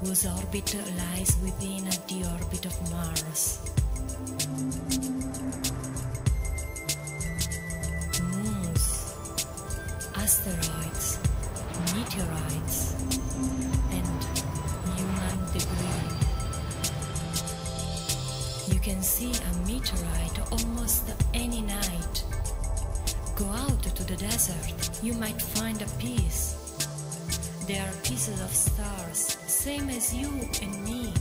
whose orbit lies within the orbit of Mars. Moons, asteroids, meteorites, and human debris. You can see a meteorite almost any night. Go out to the desert, you might find a piece. They are pieces of stars, same as you and me.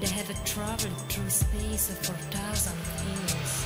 They have traveled through space for thousands of years.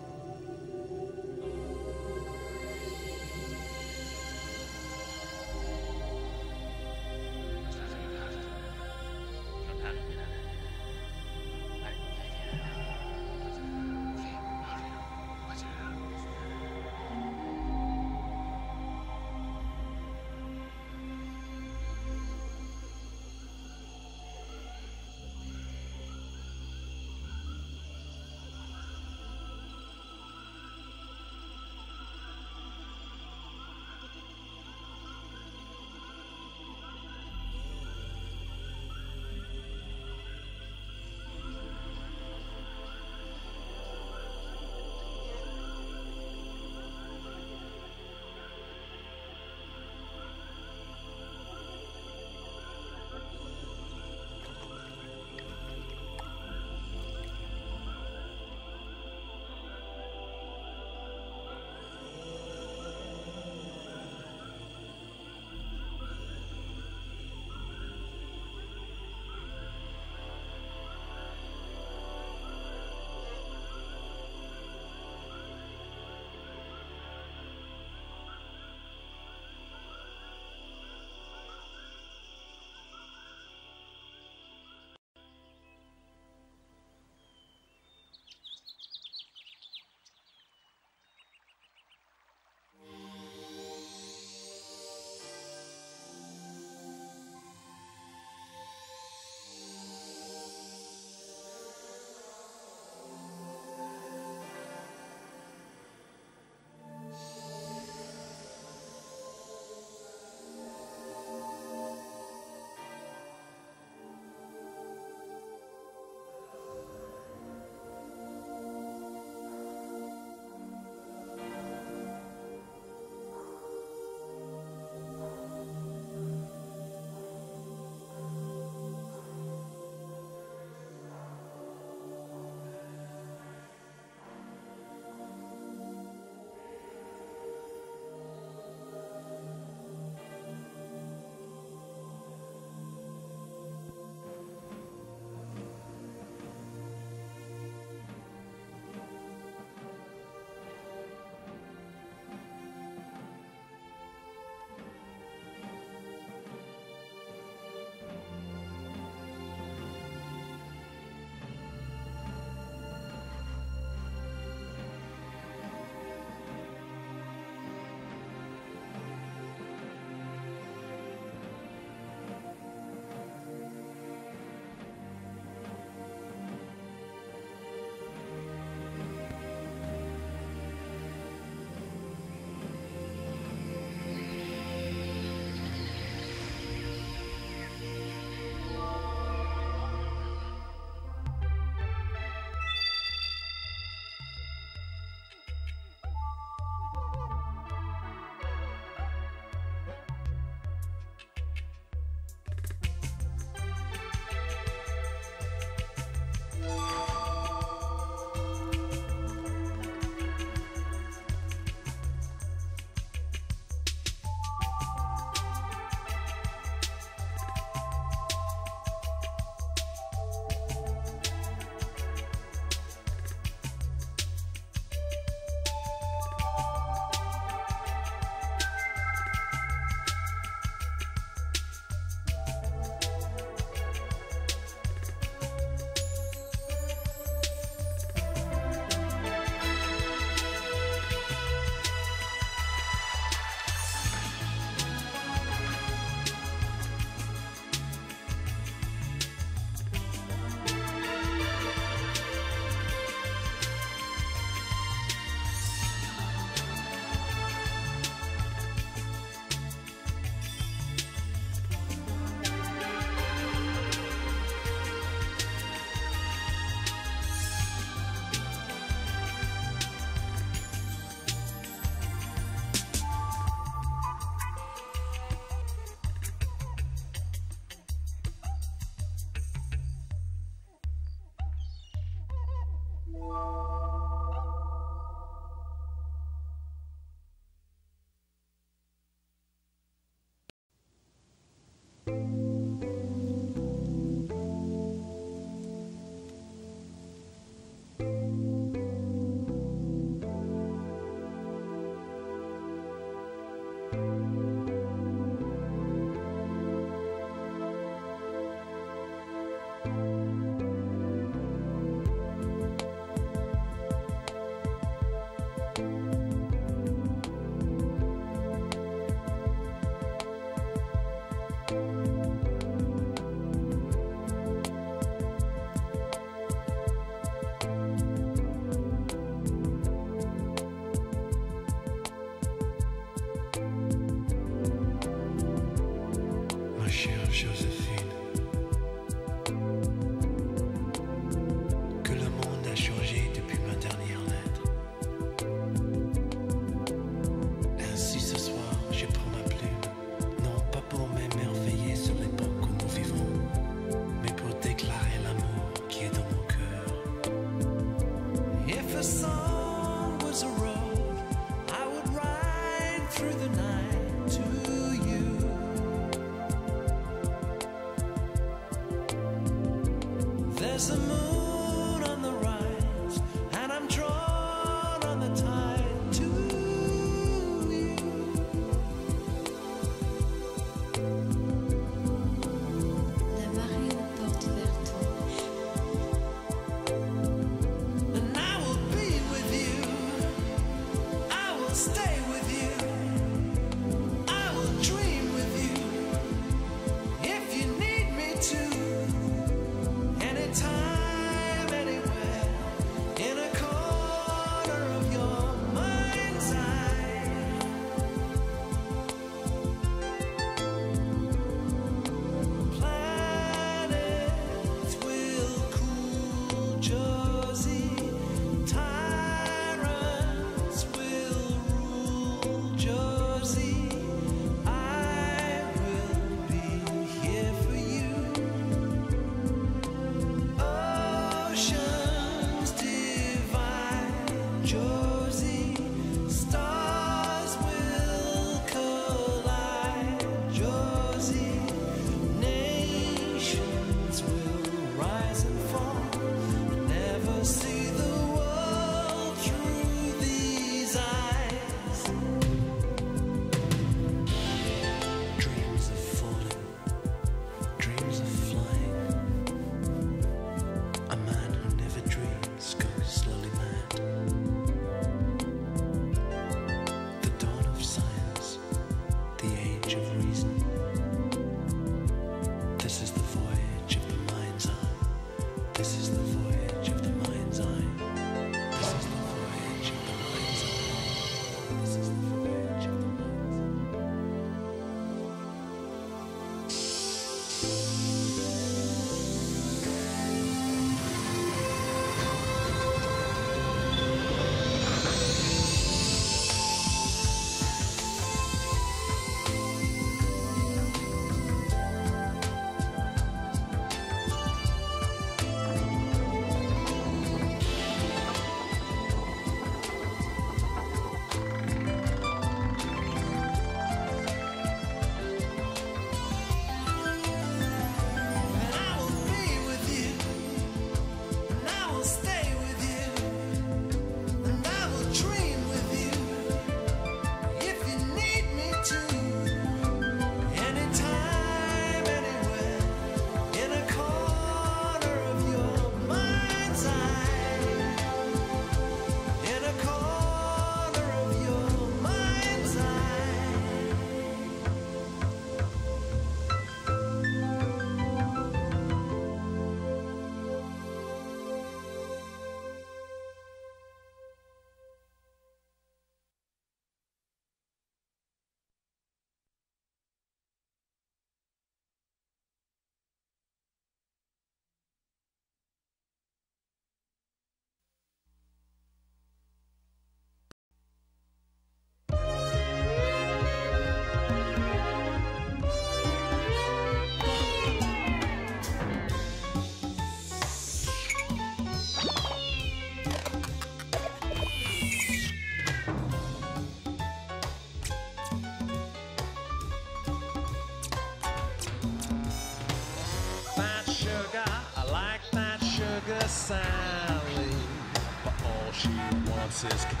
Is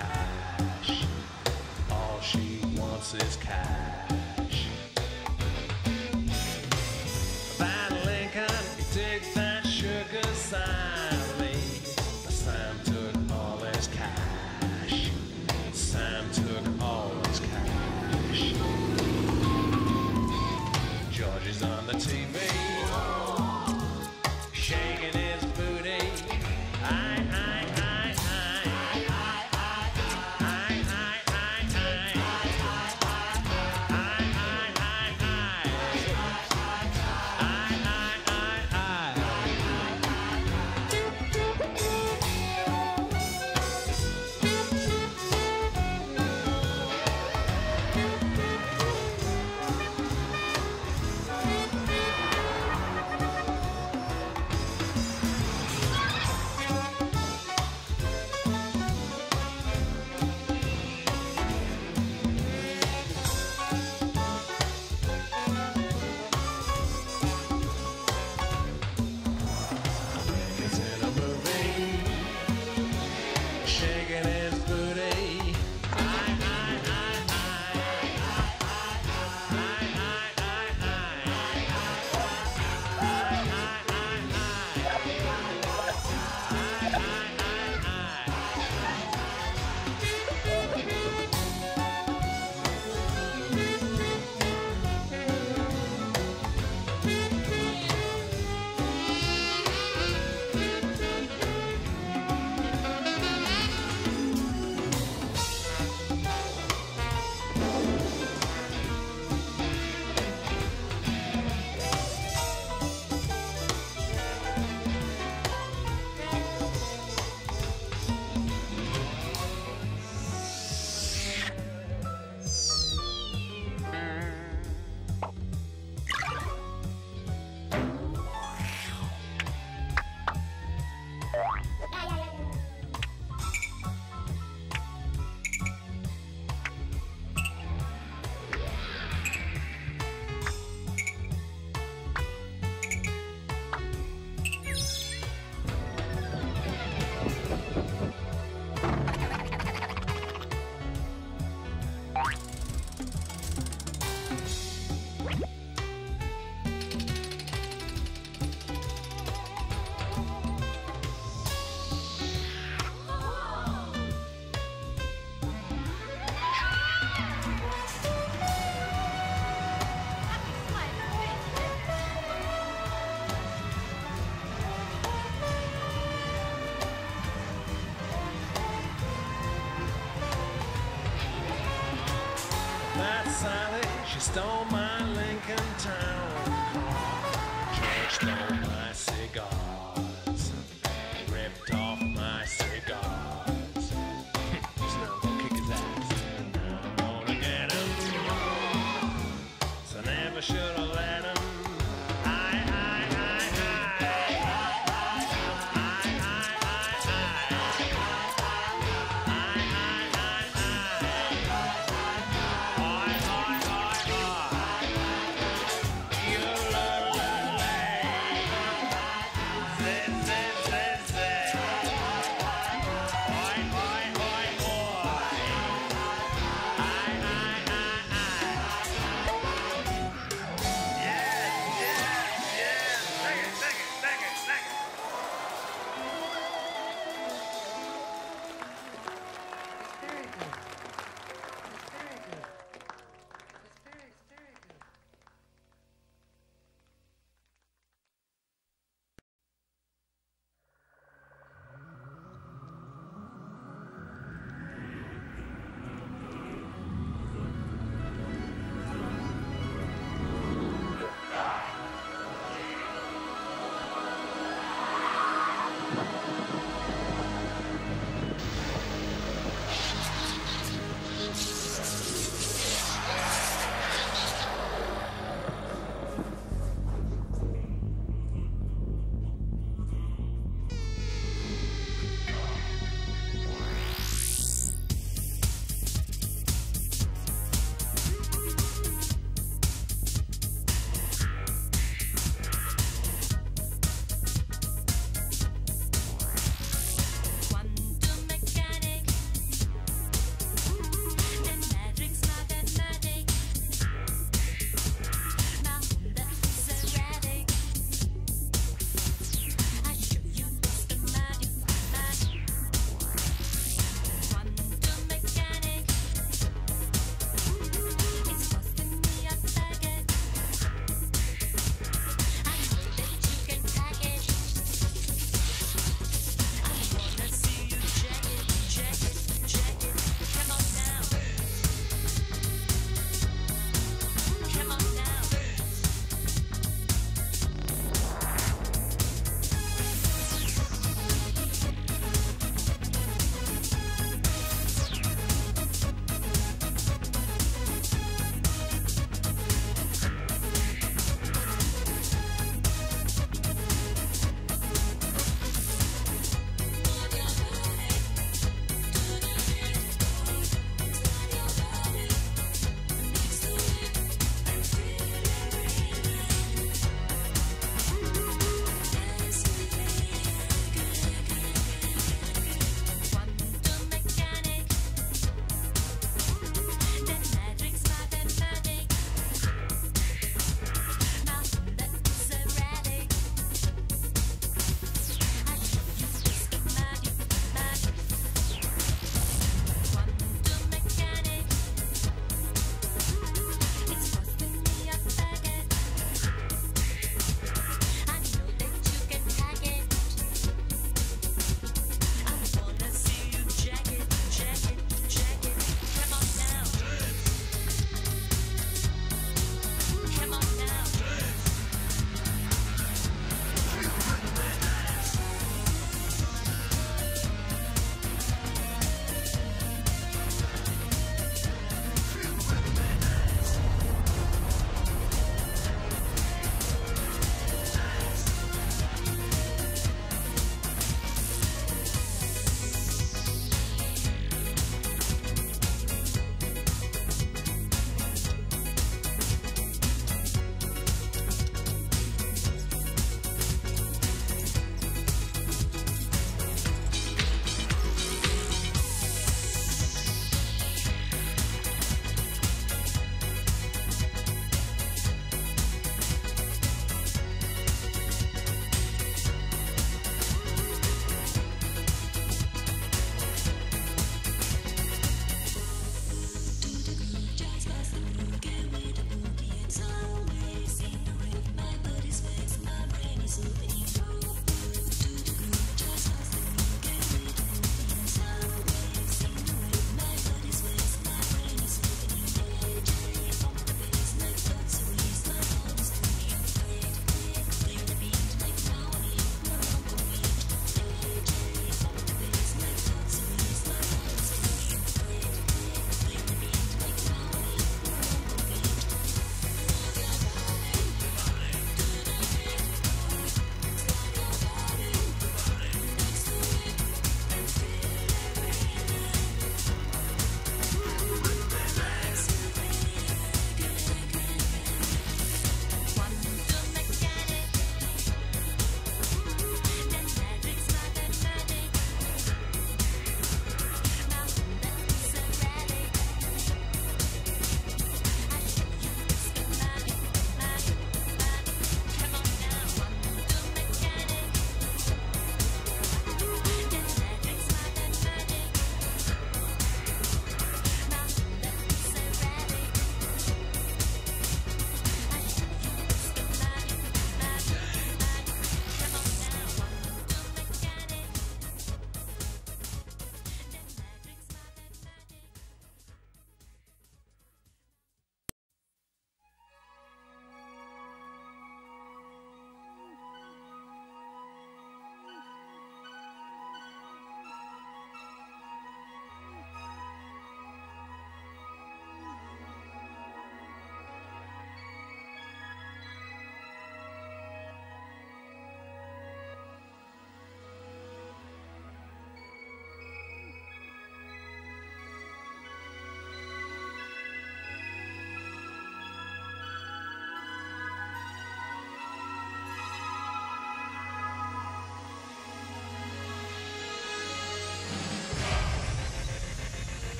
you stole my Lincoln Town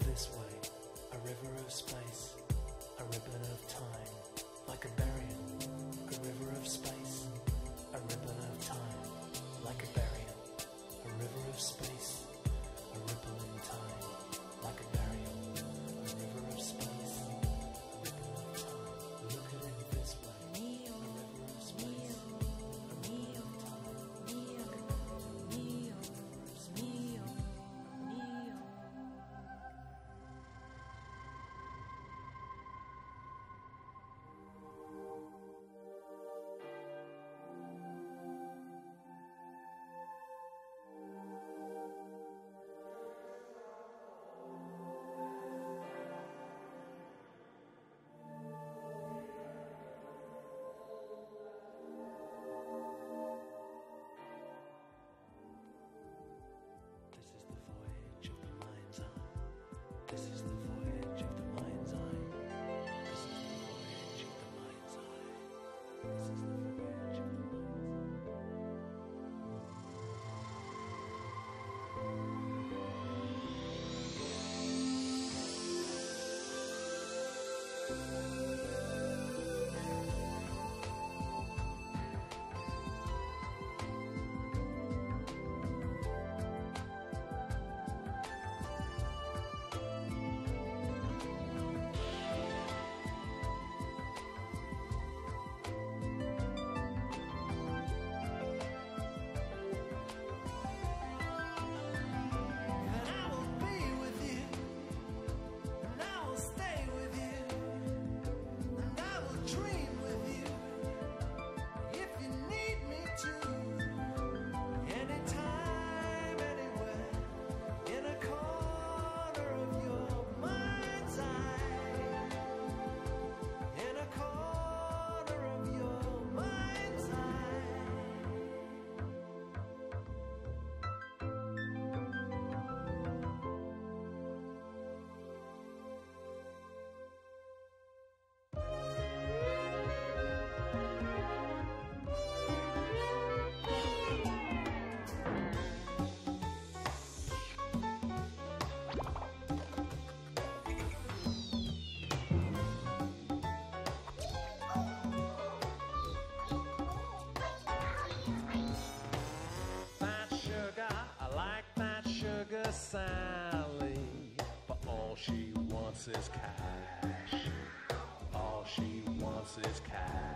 this way, a river of space, a ribbon of time, like a burial, a river of space. wants is cash. All she wants is cash.